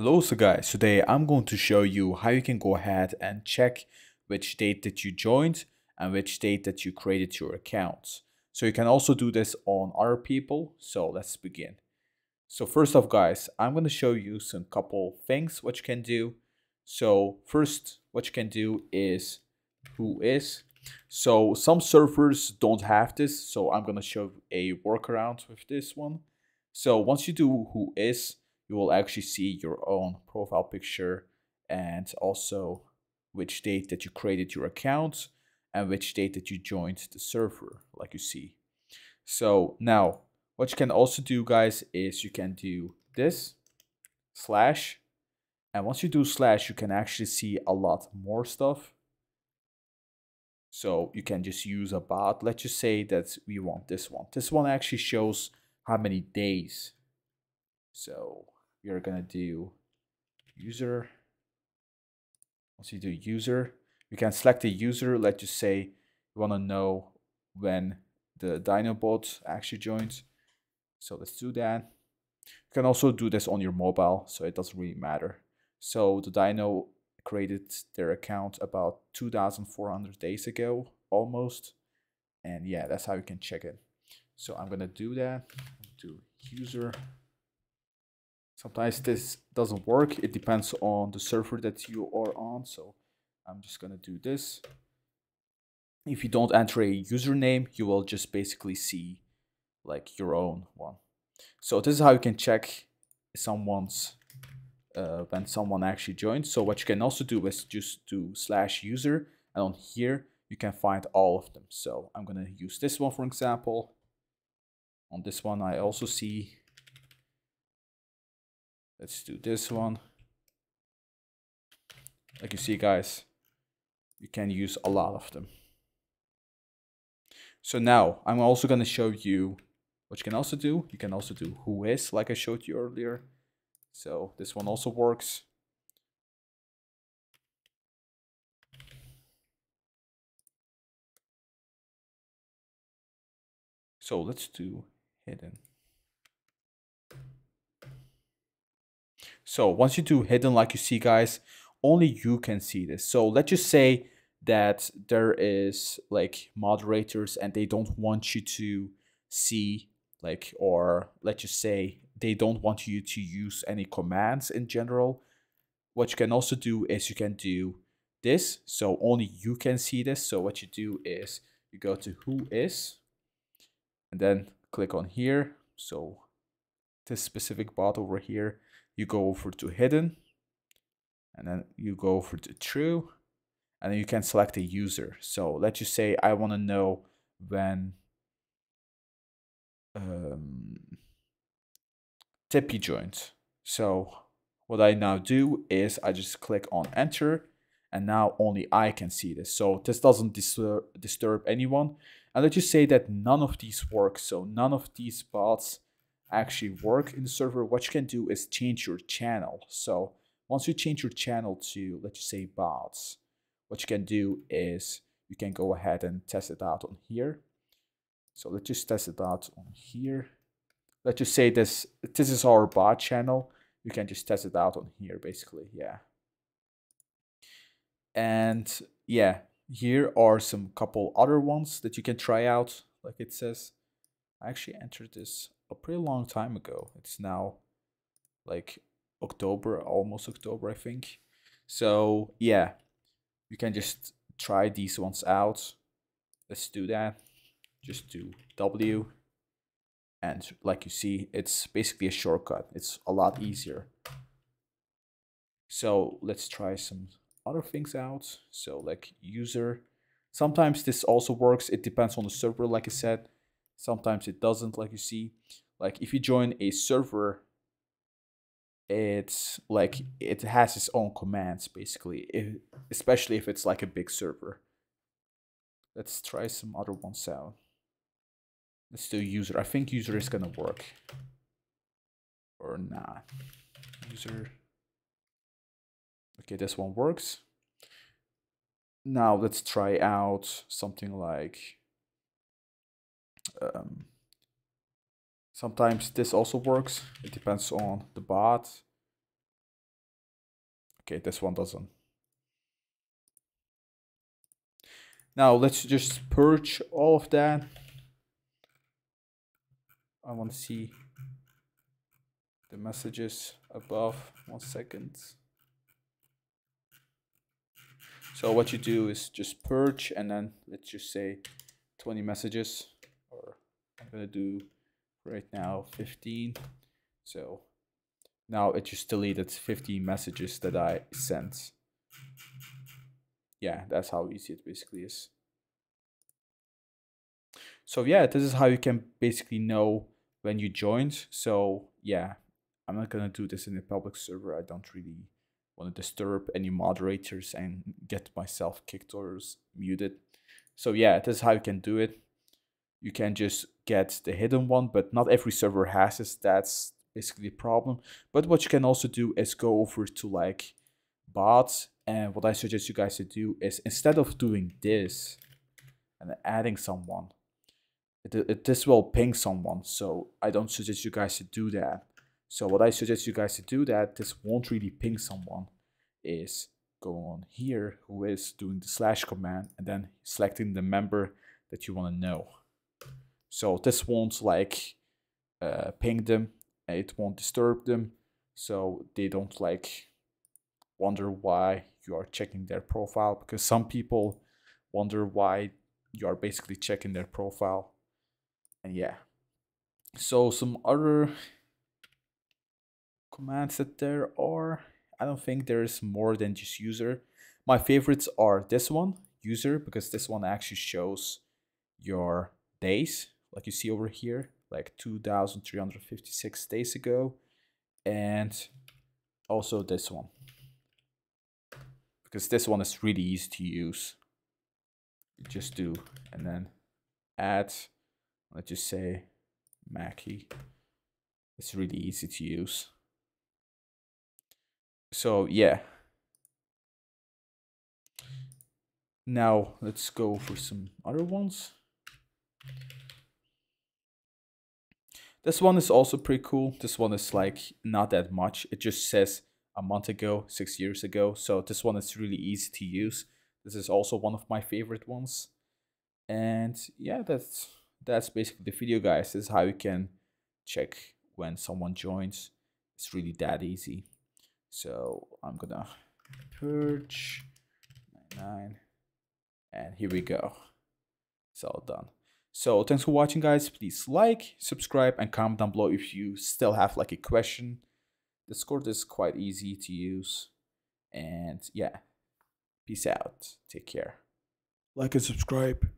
Hello so guys, today I'm going to show you how you can go ahead and check which date that you joined and which date that you created your account. So you can also do this on other people, so let's begin. So first off guys, I'm going to show you some couple things what you can do. So first what you can do is who is. So some servers don't have this, so I'm going to show a workaround with this one. So once you do Whois, you will actually see your own profile picture and also which date that you created your account and which date that you joined the server like you see. So now what you can also do guys is you can do this slash and once you do slash you can actually see a lot more stuff. So you can just use a bot. Let's just say that we want this one. This one actually shows how many days. So you're gonna do user. Once you do user, you can select the user. Let's just say you want to know when the Dyno bot actually joins. So let's do that. You can also do this on your mobile, so it doesn't really matter. So the Dyno created their account about 2,400 days ago, almost. And yeah, that's how you can check it. So I'm gonna do that. Do user Sometimes this doesn't work. It depends on the server that you are on. So I'm just going to do this. If you don't enter a username, you will just basically see like your own one. So this is how you can check someone's uh, when someone actually joins. So what you can also do is just do slash user and on here you can find all of them. So I'm going to use this one for example. On this one I also see Let's do this one. Like you see, guys, you can use a lot of them. So now I'm also going to show you what you can also do. You can also do who is, like I showed you earlier. So this one also works. So let's do hidden. So once you do hidden like you see guys, only you can see this. So let's just say that there is like moderators and they don't want you to see like or let's just say they don't want you to use any commands in general. What you can also do is you can do this so only you can see this. So what you do is you go to who is and then click on here. So this specific bot over here you go over to hidden and then you go over to true and then you can select a user. So let's just say I want to know when um, Tippy joins. So what I now do is I just click on enter and now only I can see this. So this doesn't disturb, disturb anyone. And let's just say that none of these work. So none of these bots actually work in the server, what you can do is change your channel. So once you change your channel to, let's say bots, what you can do is you can go ahead and test it out on here. So let's just test it out on here. Let's just say this, this is our bot channel. You can just test it out on here basically, yeah. And yeah, here are some couple other ones that you can try out, like it says. I actually entered this a pretty long time ago. It's now like October, almost October, I think. So yeah, you can just try these ones out. Let's do that. Just do W. And like you see, it's basically a shortcut. It's a lot easier. So let's try some other things out. So like user. Sometimes this also works. It depends on the server, like I said. Sometimes it doesn't, like you see. Like if you join a server, it's like mm-hmm. it has its own commands basically, if, especially if it's like a big server. Let's try some other ones out. Let's do user. I think user is gonna work. Or not. User. Okay, this one works. Now let's try out something like um, sometimes this also works. It depends on the bot. Okay, this one doesn't. Now let's just purge all of that. I want to see the messages above. One second. So what you do is just purge and then let's just say 20 messages I'm gonna do right now 15. So now it just deleted 15 messages that I sent. Yeah, that's how easy it basically is. So yeah, this is how you can basically know when you joined. So yeah, I'm not gonna do this in a public server. I don't really want to disturb any moderators and get myself kicked or muted. So yeah, this is how you can do it. You can just get the hidden one, but not every server has this. That's basically the problem. But what you can also do is go over to like bots. And what I suggest you guys to do is instead of doing this and adding someone, it, it, this will ping someone. So I don't suggest you guys to do that. So what I suggest you guys to do that this won't really ping someone is go on here who is doing the slash command and then selecting the member that you want to know. So this won't like uh, ping them, it won't disturb them, so they don't like wonder why you are checking their profile because some people wonder why you are basically checking their profile. And yeah. So some other commands that there are. I don't think there's more than just user. My favorites are this one, user, because this one actually shows your days, like you see over here, like 2,356 days ago. And also this one, because this one is really easy to use. You just do, and then add, let's just say Mackie. It's really easy to use so yeah now let's go for some other ones this one is also pretty cool. This one is like not that much. It just says a month ago six years ago. So this one is really easy to use. This is also one of my favorite ones. And yeah that's that's basically the video guys this is how you can check when someone joins. It's really that easy. So I'm gonna purge nine, and here we go. It's all done. So thanks for watching guys. Please like, subscribe and comment down below if you still have like a question. Discord is quite easy to use. And yeah, peace out. Take care. Like and subscribe.